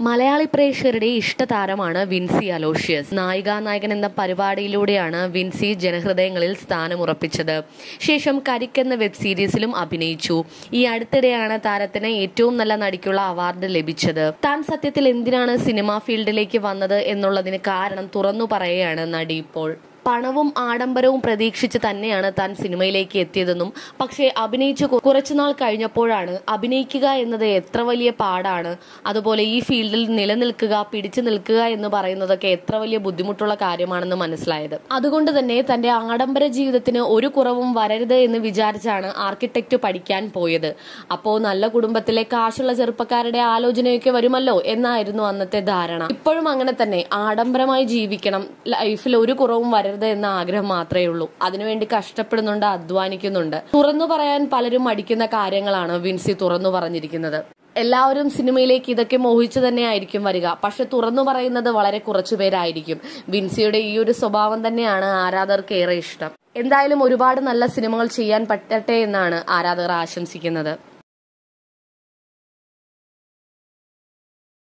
മലയാളി പ്രേക്ഷകരുടെ ഇഷ്ടതാരമാണ് വിൻസി അലോഷ്യസ്. നായികാ നായകൻ എന്ന പരിപാടിയിലൂടെയാണ് വിൻസി ജനഹൃദയങ്ങളിൽ സ്ഥാനമുറപ്പിച്ചത്. ശേഷം കരിക്ക് എന്ന വെബ് സീരീസിലും അഭിനയിച്ചു. ഈ അടുത്തിടെയാണ് താരത്തിന് ഏറ്റവും നല്ല നടിക്കുള്ള അവാർഡ് ലഭിച്ചത്. താൻ സത്യത്തിൽ എന്തിനാണ് സിനിമാ ഫീൽഡിലേക്ക് വന്നത് എന്നുള്ളതിന് കാരണം തുറന്നു പറയുകയാണ് നടി ഇപ്പോൾ. പണവും ആഡംബരവും പ്രതീക്ഷിച്ച് തന്നെയാണ് താൻ സിനിമയിലേക്ക് എത്തിയതെന്നും പക്ഷേ അഭിനയിച്ച് കുറച്ചുനാൾ കഴിഞ്ഞപ്പോഴാണ് അഭിനയിക്കുക എന്നത് എത്ര വലിയ പാടാണ് അതുപോലെ ഈ ഫീൽഡിൽ നിലനിൽക്കുക പിടിച്ചു നിൽക്കുക എന്ന് പറയുന്നതൊക്കെ എത്ര വലിയ ബുദ്ധിമുട്ടുള്ള കാര്യമാണെന്ന് മനസ്സിലായത്. അതുകൊണ്ട് തന്നെ തന്റെ ആഡംബര ജീവിതത്തിന് ഒരു കുറവും വരരുത് എന്ന് വിചാരിച്ചാണ് ആർക്കിടെക്റ്റ് പഠിക്കാൻ പോയത്. അപ്പോൾ നല്ല കുടുംബത്തിലെ കാശുള്ള ചെറുപ്പക്കാരുടെ ആലോചനയൊക്കെ വരുമല്ലോ എന്നായിരുന്നു അന്നത്തെ ധാരണ. ഇപ്പോഴും അങ്ങനെ തന്നെ ആഡംബരമായി ജീവിക്കണം ലൈഫിൽ ഒരു കുറവും വരരുത് എന്ന ആഗ്രഹം മാത്രമേ ഉള്ളൂ. അതിനുവേണ്ടി കഷ്ടപ്പെടുന്നുണ്ട് അധ്വാനിക്കുന്നുണ്ട്. തുറന്നു പറയാൻ പലരും മടിക്കുന്ന കാര്യങ്ങളാണ് വിൻസി തുറന്നു പറഞ്ഞിരിക്കുന്നത്. എല്ലാവരും സിനിമയിലേക്ക് ഇതൊക്കെ മോഹിച്ചു തന്നെ ആയിരിക്കും വരിക. പക്ഷെ തുറന്നു പറയുന്നത് വളരെ കുറച്ചു പേരായിരിക്കും. വിൻസിയുടെ ഈ ഒരു സ്വഭാവം തന്നെയാണ് ആരാധകർക്ക് ഏറെ ഇഷ്ടം. എന്തായാലും ഒരുപാട് നല്ല സിനിമകൾ ചെയ്യാൻ പറ്റട്ടെ എന്നാണ് ആരാധകർ ആശംസിക്കുന്നത്.